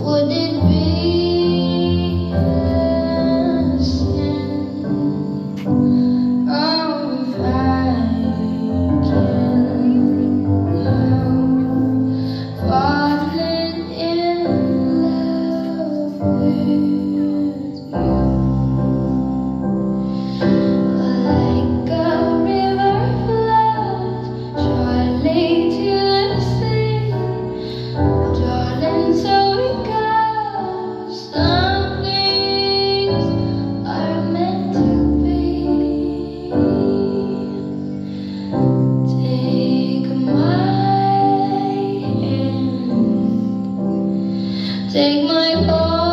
would take my heart.